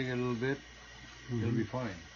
a little bit, you'll be mm-hmm. fine.